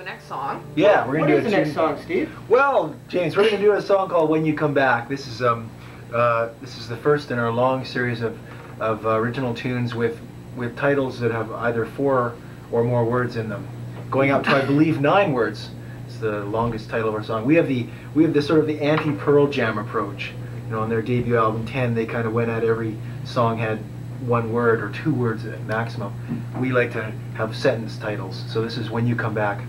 the next song. Yeah, we're gonna is do the a next song, Steve? Well, James, we're gonna do a song called "When You Come Back." This is um, uh, this is the first in our long series of of uh, original tunes with with titles that have either four or more words in them, going out to I believe nine words. It's the longest title of our song. We have the we have the sort of the anti Pearl Jam approach. You know, on their debut album Ten, they kind of went at every song had one word or two words at maximum. We like to have sentence titles. So this is "When You Come Back."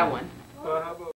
that one.